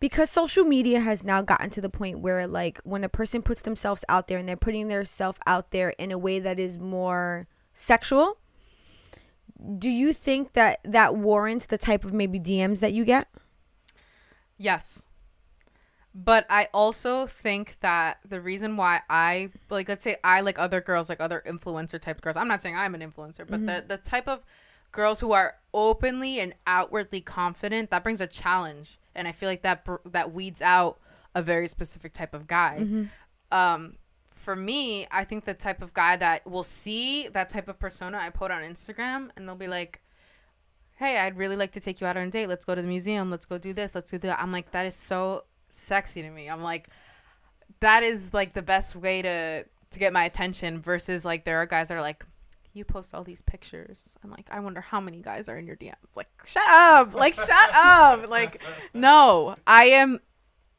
because social media has now gotten to the point where like when a person puts themselves out there and they're putting their self out there in a way that is more sexual do you think that that warrants the type of maybe DMs that you get Yes. But I also think that the reason why I like let's say I like other girls like other influencer type girls. I'm not saying I'm an influencer, but the mm-hmm. the type of girls who are openly and outwardly confident, that brings a challenge. And I feel like that br- that weeds out a very specific type of guy. Um for me, I think the type of guy that will see that type of persona I put on Instagram and they'll be like, hey, I'd really like to take you out on a date. Let's go to the museum. Let's go do this. Let's do that. I'm like, that is so sexy to me. I'm like, that is like the best way to to get my attention versus like there are guys that are like, you post all these pictures. I'm like, I wonder how many guys are in your DMs. Like, shut up. Like, shut up. Like, no, I am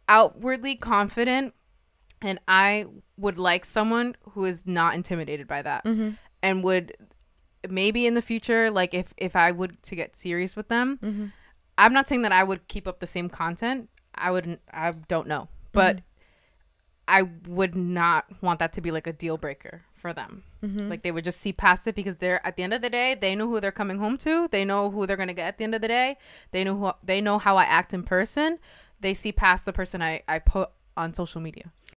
outwardly confident and I would like someone who is not intimidated by that mm-hmm. and would maybe in the future like if if I would to get serious with them mm-hmm. I'm not saying that I would keep up the same content I wouldn't I don't know but mm-hmm. I would not want that to be like a deal breaker for them. Mm-hmm. Like they would just see past it because they're at the end of the day they know who they're coming home to. They know who they're going to get at the end of the day. They know who they know how I act in person. They see past the person I I put on social media